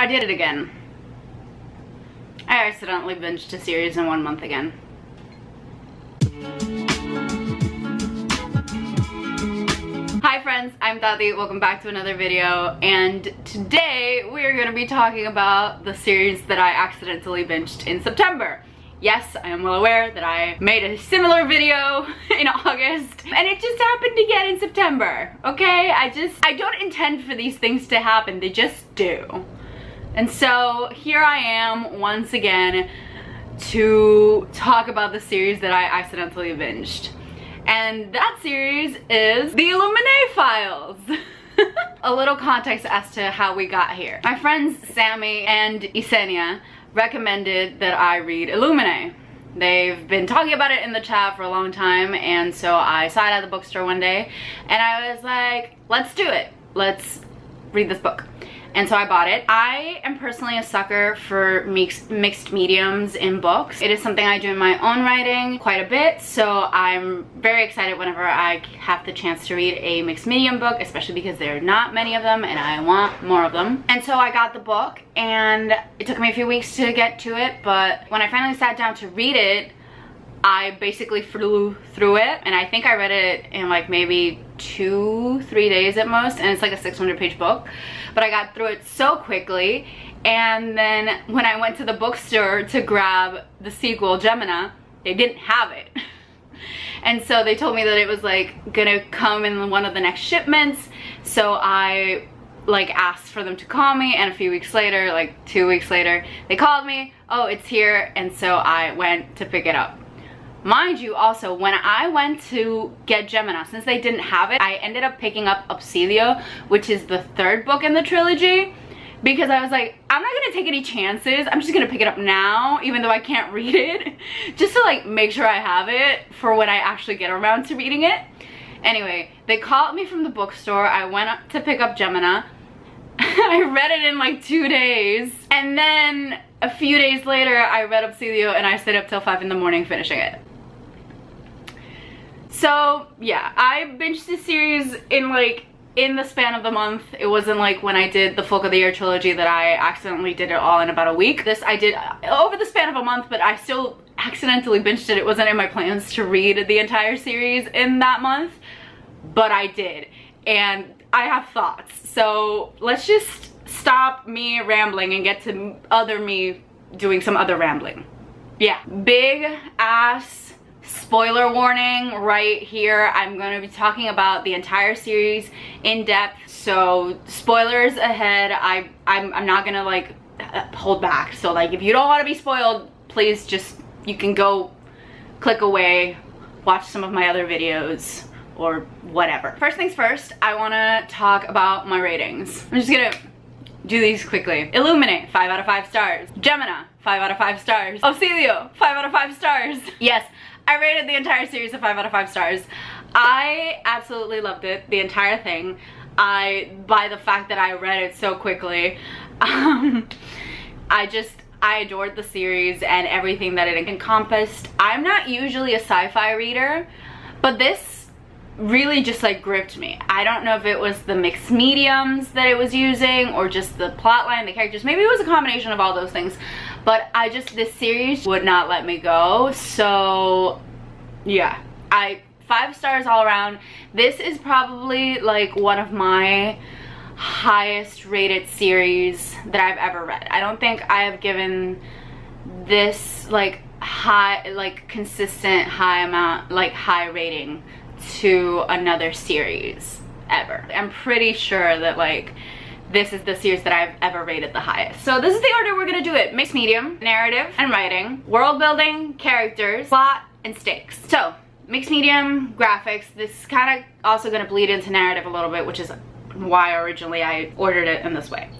I did it again. I accidentally binged a series in one month again. Hi friends, I'm Tati, welcome back to another video, and today we are going to be talking about the series that I accidentally binged in September. Yes, I am well aware that I made a similar video in August and it just happened again in September, okay? I just, I don't intend for these things to happen, they just do. And so here I am once again to talk about the series that I accidentally binged. And that series is The Illuminae Files. a little context as to how we got here. My friends Sammy and Isenia recommended that I read Illuminae. They've been talking about it in the chat for a long time and so I saw it at the bookstore one day and I was like, let's do it. Let's read this book and so I bought it. I am personally a sucker for mixed, mixed mediums in books. It is something I do in my own writing quite a bit, so I'm very excited whenever I have the chance to read a mixed medium book, especially because there are not many of them and I want more of them. And so I got the book and it took me a few weeks to get to it, but when I finally sat down to read it, I basically flew through it and I think I read it in like maybe two, three days at most and it's like a 600 page book. But I got through it so quickly and then when I went to the bookstore to grab the sequel, Gemina, they didn't have it. and so they told me that it was like gonna come in one of the next shipments. So I like asked for them to call me and a few weeks later, like two weeks later, they called me, oh, it's here. And so I went to pick it up. Mind you, also, when I went to get Gemina, since they didn't have it, I ended up picking up Obsidio, which is the third book in the trilogy, because I was like, I'm not gonna take any chances. I'm just gonna pick it up now, even though I can't read it, just to like make sure I have it for when I actually get around to reading it. Anyway, they called me from the bookstore. I went up to pick up Gemina. I read it in like two days. And then a few days later, I read Obsidio and I stayed up till 5 in the morning finishing it. So yeah, I binged this series in like in the span of the month. It wasn't like when I did the Folk of the Air trilogy that I accidentally did it all in about a week. This I did uh, over the span of a month, but I still accidentally binged it. It wasn't in my plans to read the entire series in that month, but I did. And I have thoughts. So let's just stop me rambling and get to other me doing some other rambling. Yeah, big ass spoiler warning right here. I'm going to be talking about the entire series in depth. So spoilers ahead. I, I'm, I'm not going to like hold back. So like if you don't want to be spoiled, please just, you can go click away, watch some of my other videos or whatever. First things first, I want to talk about my ratings. I'm just to do these quickly. Illuminae, 5 out of 5 stars. Gemina, 5 out of 5 stars. Obsidio, 5 out of 5 stars. Yes, I rated the entire series a 5 out of 5 stars. I absolutely loved it, the entire thing. I, by the fact that I read it so quickly, um, I just, I adored the series and everything that it encompassed. I'm not usually a sci-fi reader, but this really just like gripped me. I don't know if it was the mixed mediums that it was using or just the plotline, the characters. Maybe it was a combination of all those things but I just this series would not let me go. So yeah. I five stars all around. This is probably like one of my highest rated series that I've ever read. I don't think I have given this like high like consistent high amount like high rating to another series ever. I'm pretty sure that like this is the series that I've ever rated the highest. So this is the order we're gonna do it. Mixed medium, narrative and writing, world building, characters, plot, and stakes. So, mixed medium, graphics. This is kind of also gonna bleed into narrative a little bit, which is why originally I ordered it in this way.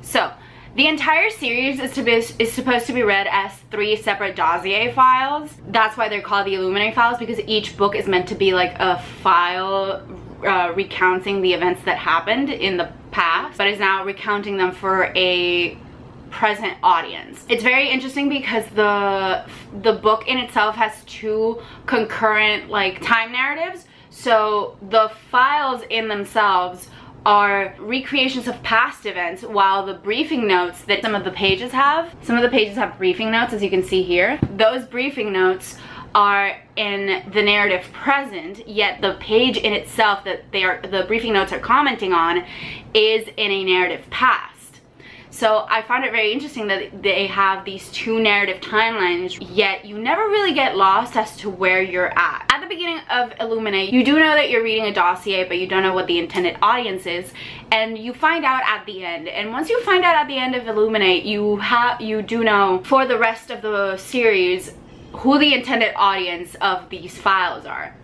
So, the entire series is, to be, is supposed to be read as three separate dossier files. That's why they're called the Illuminae files because each book is meant to be like a file uh, recounting the events that happened in the past, but is now recounting them for a present audience. It's very interesting because the the book in itself has two concurrent like time narratives. So the files in themselves are recreations of past events while the briefing notes that some of the pages have, some of the pages have briefing notes as you can see here. Those briefing notes are in the narrative present, yet the page in itself that they are the briefing notes are commenting on is in a narrative past. So I found it very interesting that they have these two narrative timelines, yet you never really get lost as to where you're at. At the beginning of Illuminae, you do know that you're reading a dossier, but you don't know what the intended audience is, and you find out at the end. And once you find out at the end of Illuminae, you have you do know for the rest of the series who the intended audience of these files are,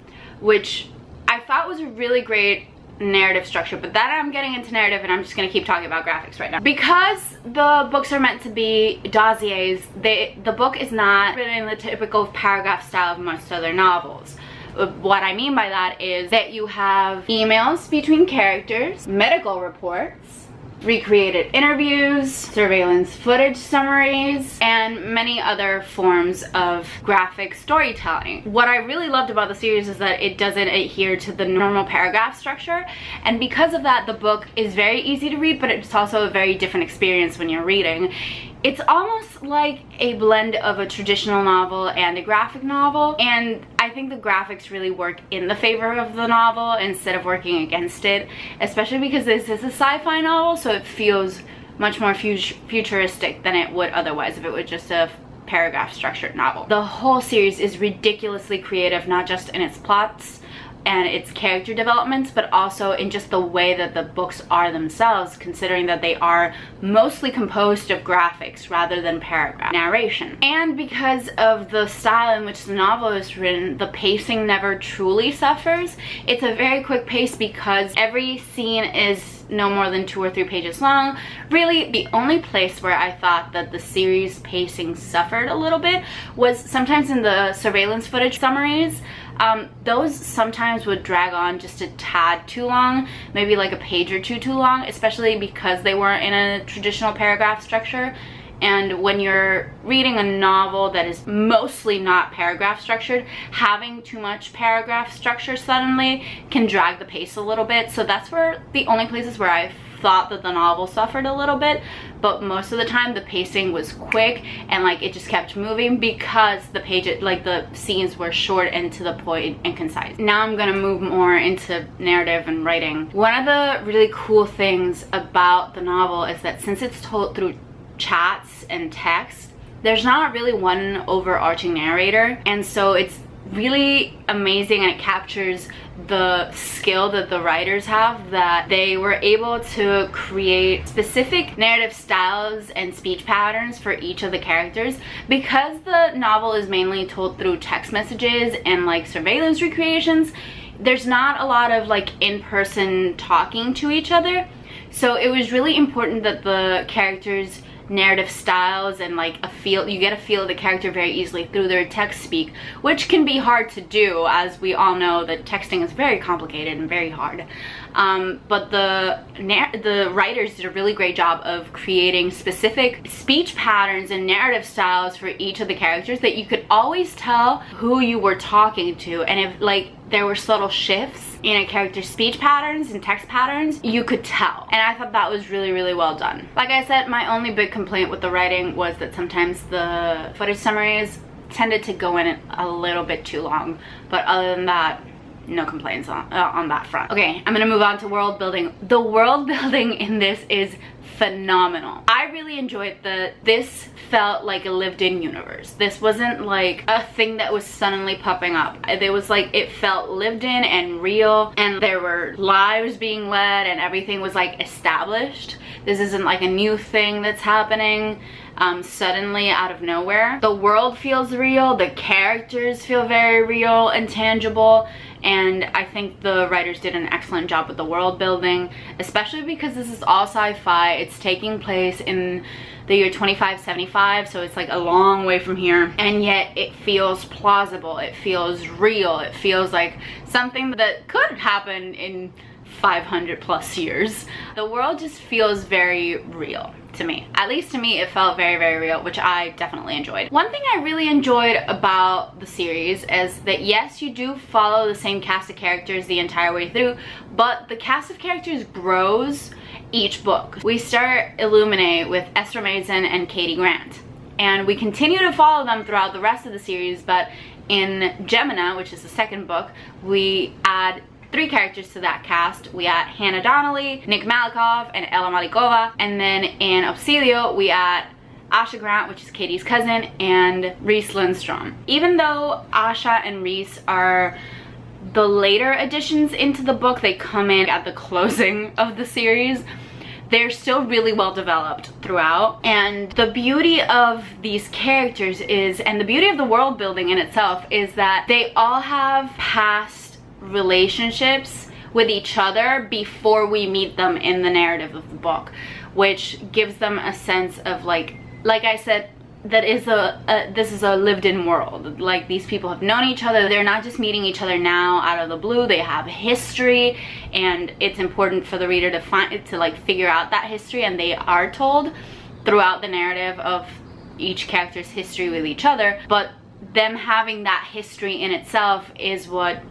which I thought was a really great narrative structure but that I'm getting into narrative and I'm just gonna keep talking about graphics right now. Because the books are meant to be dossiers they the book is not written in the typical paragraph style of most other novels. What I mean by that is that you have emails between characters medical reports recreated interviews, surveillance footage summaries, and many other forms of graphic storytelling. What I really loved about the series is that it doesn't adhere to the normal paragraph structure, and because of that, the book is very easy to read, but it's also a very different experience when you're reading. It's almost like a blend of a traditional novel and a graphic novel and I think the graphics really work in the favor of the novel instead of working against it especially because this is a sci-fi novel so it feels much more futuristic than it would otherwise if it was just a paragraph structured novel. The whole series is ridiculously creative not just in its plots and its character developments, but also in just the way that the books are themselves, considering that they are mostly composed of graphics rather than paragraph narration. And because of the style in which the novel is written, the pacing never truly suffers. It's a very quick pace because every scene is no more than two or three pages long. Really, the only place where I thought that the series pacing suffered a little bit was sometimes in the surveillance footage summaries. Um, those sometimes would drag on just a tad too long, maybe like a page or two too long, especially because they weren't in a traditional paragraph structure. And when you're reading a novel that is mostly not paragraph structured, having too much paragraph structure suddenly can drag the pace a little bit. So that's where the only places where I thought that the novel suffered a little bit but most of the time the pacing was quick and like it just kept moving because the page, like the scenes were short and to the point and concise now i'm gonna move more into narrative and writing one of the really cool things about the novel is that since it's told through chats and text, there's not really one overarching narrator. And so it's really amazing and it captures the skill that the writers have that they were able to create specific narrative styles and speech patterns for each of the characters. Because the novel is mainly told through text messages and like surveillance recreations there's not a lot of like in-person talking to each other. So it was really important that the characters narrative styles and like a feel you get a feel of the character very easily through their text speak which can be hard to do as we all know that texting is very complicated and very hard um, but the the writers did a really great job of creating specific speech patterns and narrative styles for each of the characters that you could always tell who you were talking to and if like there were subtle shifts in a character's speech patterns and text patterns, you could tell. And I thought that was really, really well done. Like I said, my only big complaint with the writing was that sometimes the footage summaries tended to go in a little bit too long. But other than that, no complaints on, uh, on that front. Okay, I'm gonna move on to world building. The world building in this is phenomenal. I really enjoyed the, this felt like a lived in universe. This wasn't like a thing that was suddenly popping up. It was like, it felt lived in and real and there were lives being led and everything was like established. This isn't like a new thing that's happening um, suddenly out of nowhere. The world feels real, the characters feel very real and tangible, and I think the writers did an excellent job with the world building, especially because this is all sci-fi. It's taking place in the year 2575 so it's like a long way from here and yet it feels plausible it feels real it feels like something that could happen in 500 plus years. The world just feels very real to me. At least to me, it felt very, very real, which I definitely enjoyed. One thing I really enjoyed about the series is that yes, you do follow the same cast of characters the entire way through, but the cast of characters grows each book. We start Illuminae with Ezra Mason and Kady Grant. And we continue to follow them throughout the rest of the series, but in Gemina, which is the second book, we add three characters to that cast. We add Hannah Donnelly, Nick Malikoff, and Ella Malikova. And then in Obsidio, we add Asha Grant, which is Kady's cousin, and Rhys Lindstrom. Even though Asha and Rhys are the later additions into the book, they come in at the closing of the series, they're still really well developed throughout and the beauty of these characters is and the beauty of the world building in itself is that they all have past relationships with each other before we meet them in the narrative of the book which gives them a sense of like like I said that is a, a, this is a lived-in world. Like these people have known each other. They're not just meeting each other now out of the blue. They have history and it's important for the reader to find it to like figure out that history and they are told throughout the narrative of each character's history with each other. But them having that history in itself is what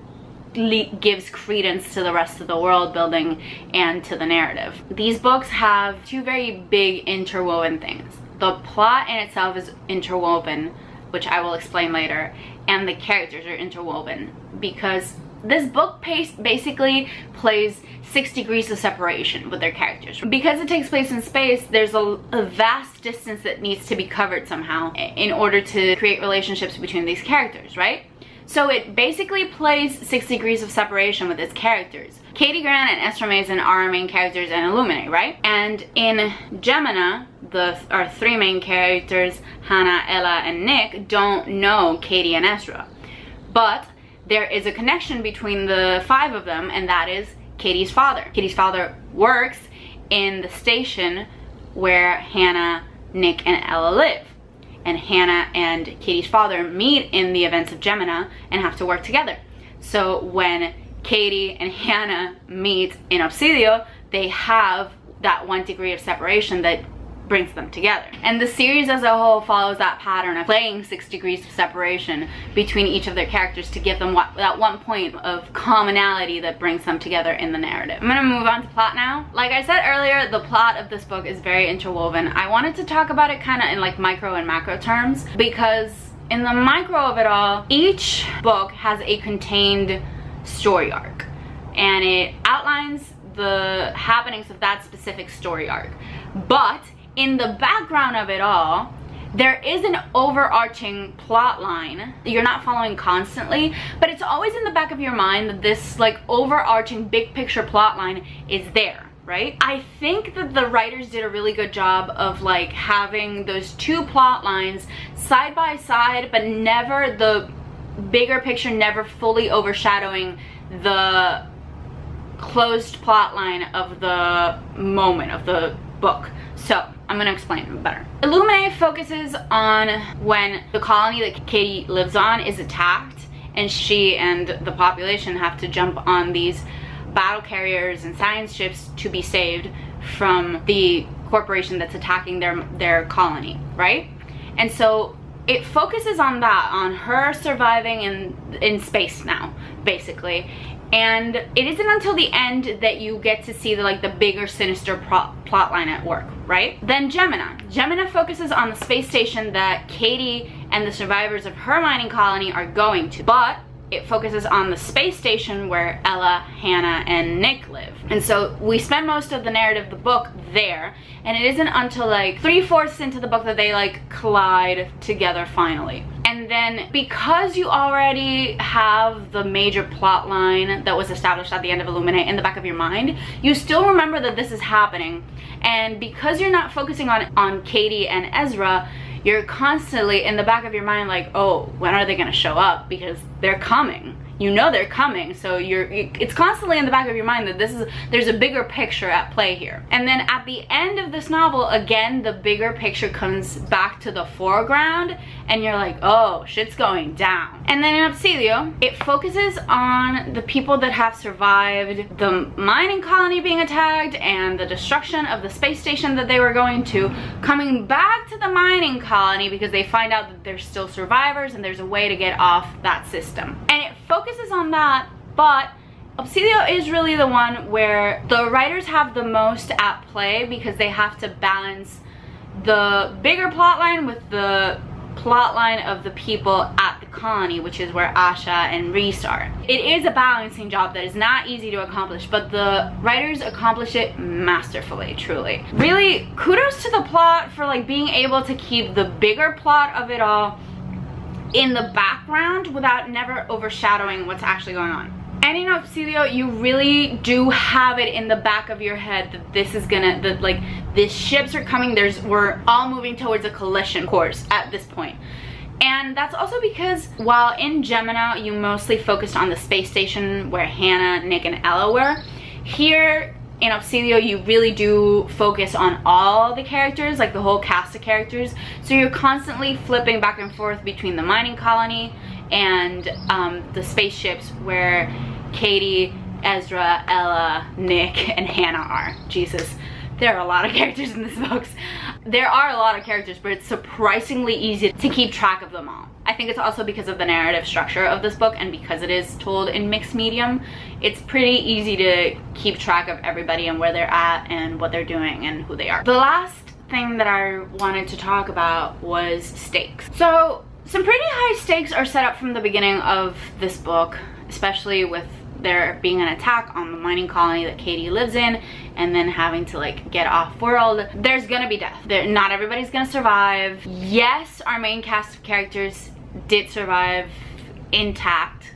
gives credence to the rest of the world building and to the narrative. These books have two very big interwoven things. The plot in itself is interwoven, which I will explain later, and the characters are interwoven because this book basically plays six degrees of separation with their characters. Because it takes place in space, there's a, a, vast distance that needs to be covered somehow in order to create relationships between these characters, right? So it basically plays Six Degrees of Separation with its characters. Kady Grant and Ezra Mason are our main characters in Illuminae, right? And in Gemina, the our three main characters, Hannah, Ella, and Nick, don't know Kady and Ezra. But there is a connection between the five of them, and that is Kady's father. Kady's father works in the station where Hannah, Nick, and Ella live and Hannah and Kady's father meet in the events of Gemina and have to work together. So when Kady and Hannah meet in Obsidio, they have that one degree of separation that brings them together. And the series as a whole follows that pattern of playing six degrees of separation between each of their characters to give them what, that one point of commonality that brings them together in the narrative. I'm gonna move on to plot now. Like I said earlier, the plot of this book is very interwoven. I wanted to talk about it kind of in like micro and macro terms because in the micro of it all, each book has a contained story arc and it outlines the happenings of that specific story arc. But in the background of it all, there is an overarching plot line that you're not following constantly but it's always in the back of your mind that this like overarching big picture plot line is there right? I think that the writers did a really good job of like having those two plot lines side by side but never the bigger picture never fully overshadowing the closed plot line of the moment of the book. So I'm gonna explain better. Illuminae focuses on when the colony that Kady lives on is attacked and she and the population have to jump on these battle carriers and science ships to be saved from the corporation that's attacking their their colony, right? And so it focuses on that, on her surviving in in space now, basically and it isn't until the end that you get to see the like the bigger sinister plot line at work right? Then Gemina. Gemina focuses on the space station that Kady and the survivors of her mining colony are going to. But it focuses on the space station where Ella, Hannah, and Nick live. And so we spend most of the narrative of the book there, and it isn't until like three-fourths into the book that they like collide together finally. And then because you already have the major plot line that was established at the end of Illuminae in the back of your mind, you still remember that this is happening. And because you're not focusing on, on Kady and Ezra, you're constantly in the back of your mind like, oh, when are they gonna show up? Because they're coming you know they're coming so you're it's constantly in the back of your mind that this is there's a bigger picture at play here. And then at the end of this novel again the bigger picture comes back to the foreground and you're like oh shit's going down. And then in Obsidio it focuses on the people that have survived the mining colony being attacked and the destruction of the space station that they were going to coming back to the mining colony because they find out that there's still survivors and there's a way to get off that system. And it focuses on that, but Obsidio is really the one where the writers have the most at play because they have to balance the bigger plot line with the plot line of the people at the colony, which is where Asha and Rhys are. It is a balancing job that is not easy to accomplish, but the writers accomplish it masterfully, truly. Really, kudos to the plot for like being able to keep the bigger plot of it all in the background without never overshadowing what's actually going on. And in Obsidio, you really do have it in the back of your head that this is gonna, that like, the ships are coming, there's, we're all moving towards a collision course at this point. And that's also because while in Gemina, you mostly focused on the space station where Hannah, Nick, and Ella were, here in Obsidio, you really do focus on all the characters, like the whole cast of characters. So you're constantly flipping back and forth between the mining colony and um, the spaceships where Kady, Ezra, Ella, Nick, and Hannah are. Jesus, there are a lot of characters in this book. There are a lot of characters, but it's surprisingly easy to keep track of them all. I think it's also because of the narrative structure of this book and because it is told in mixed medium, it's pretty easy to keep track of everybody and where they're at and what they're doing and who they are. The last thing that I wanted to talk about was stakes. So some pretty high stakes are set up from the beginning of this book, especially with there being an attack on the mining colony that Kady lives in and then having to like get off world. There's gonna be death. There, not everybody's gonna survive. Yes, our main cast of characters did survive intact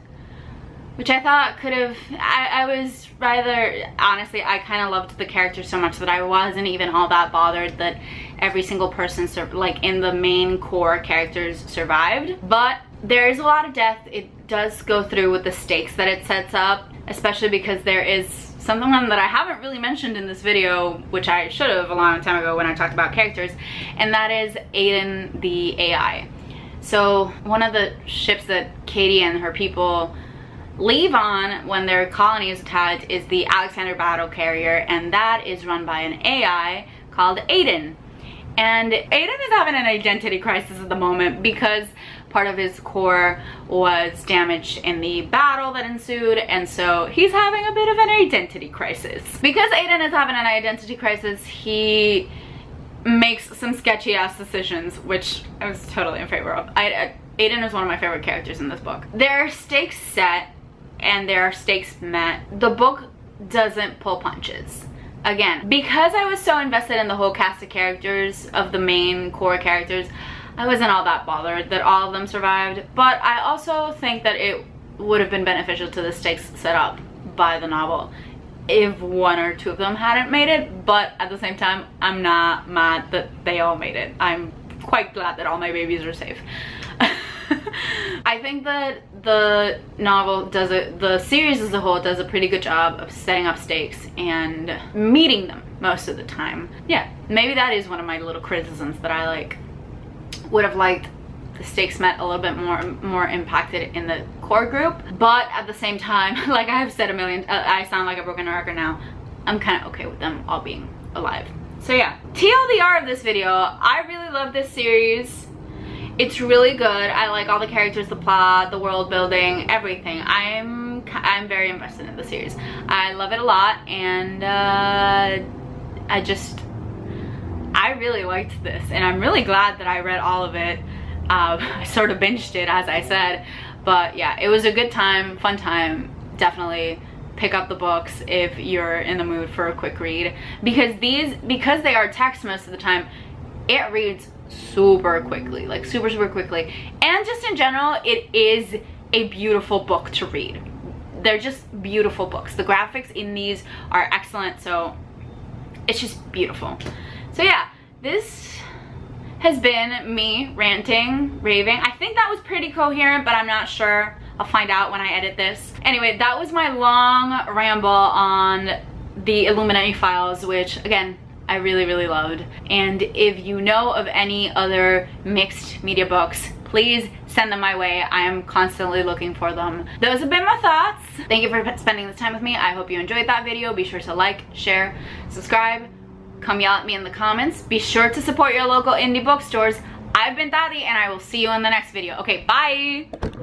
which I thought could have, I, I, was rather, honestly, I kind of loved the character so much that I wasn't even all that bothered that every single person, like in the main core characters survived. But there is a lot of death. It does go through with the stakes that it sets up, especially because there is something that I haven't really mentioned in this video, which I should have a long time ago when I talked about characters, and that is AIDAN the AI. So one of the ships that Kady and her people leave on when their colony is attacked is the Alexander Battle Carrier and that is run by an AI called AIDAN. And AIDAN is having an identity crisis at the moment because part of his core was damaged in the battle that ensued and so he's having a bit of an identity crisis. Because AIDAN is having an identity crisis, he makes some sketchy ass decisions, which I was totally in favor of. I, I, AIDAN is one of my favorite characters in this book. There are stakes set and there are stakes met. The book doesn't pull punches. Again, because I was so invested in the whole cast of characters, of the main core characters, I wasn't all that bothered that all of them survived. But I also think that it would have been beneficial to the stakes set up by the novel if one or two of them hadn't made it but at the same time i'm not mad that they all made it. I'm quite glad that all my babies are safe. I think that the novel does it the series as a whole does a pretty good job of setting up stakes and meeting them most of the time. Yeah maybe that is one of my little criticisms that i like would have liked the stakes met a little bit more more impacted in the core group. But at the same time like i have said a million uh, i sound like a broken record now. I'm kind of okay with them all being alive. So yeah tldr of this video. I really love this series. It's really good. I like all the characters the plot the world building everything. I'm i'm very invested in the series. I love it a lot and uh i just I really liked this and I'm really glad that I read all of it uh, I sort of binged it as I said. But yeah, it was a good time, fun time. Definitely pick up the books if you're in the mood for a quick read. Because these, because they are text most of the time, it reads super quickly, like super, super quickly. And just in general, it is a beautiful book to read. They're just beautiful books. The graphics in these are excellent, so it's just beautiful. So yeah, this has been me ranting, raving. I think that was pretty coherent, but I'm not sure. I'll find out when I edit this. Anyway, that was my long ramble on the Illuminae Files, which again, I really, really loved. And if you know of any other mixed media books, please send them my way. I am constantly looking for them. Those have been my thoughts. Thank you for spending this time with me. I hope you enjoyed that video. Be sure to like, share, subscribe, come yell at me in the comments. Be sure to support your local indie bookstores. I've been Tati and I will see you in the next video. Okay, bye!